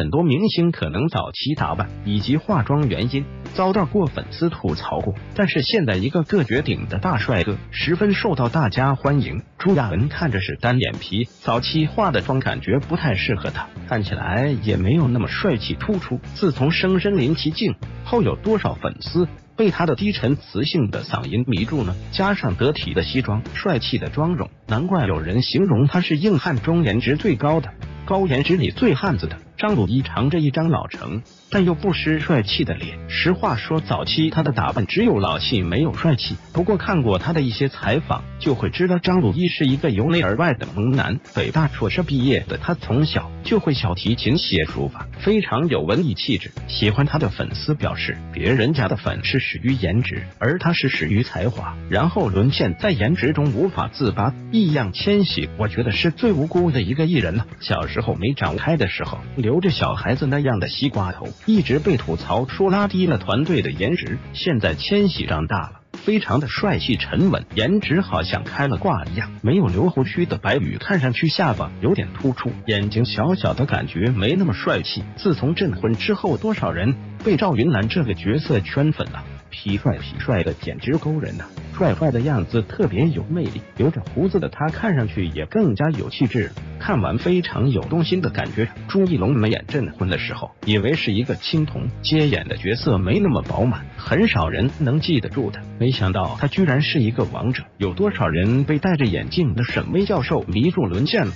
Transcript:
很多明星可能早期打扮以及化妆原因遭到过粉丝吐槽过，但是现在一个个绝顶的大帅哥，十分受到大家欢迎。朱亚文看着是单眼皮，早期化的妆感觉不太适合他，看起来也没有那么帅气突出。自从声身临其境后，有多少粉丝被他的低沉磁性的嗓音迷住呢？加上得体的西装、帅气的妆容，难怪有人形容他是硬汉中颜值最高的。高颜值里最汉子的张鲁一，长着一张老成但又不失帅气的脸。实话说，早期他的打扮只有老气没有帅气。不过看过他的一些采访，就会知道张鲁一是一个由内而外的萌男。北大硕士毕业的他，从小就会小提琴、写书法，非常有文艺气质。喜欢他的粉丝表示，别人家的粉是始于颜值，而他是始于才华，然后沦陷在颜值中无法自拔。易烊千玺，我觉得是最无辜的一个艺人了。小时候没长开的时候，留着小孩子那样的西瓜头，一直被吐槽说拉低了团队的颜值。现在千玺长大了，非常的帅气沉稳，颜值好像开了挂一样。没有留胡须的白宇看上去下巴有点突出，眼睛小小的，感觉没那么帅气。自从镇魂之后，多少人被赵云澜这个角色圈粉了。痞帅痞帅的，简直勾人呐！帅帅的样子特别有魅力，留着胡子的他看上去也更加有气质。看完非常有动心的感觉。朱一龙没演镇魂的时候，以为是一个青铜，接演的角色没那么饱满，很少人能记得住他。没想到他居然是一个王者，有多少人被戴着眼镜的沈巍教授迷住沦陷了？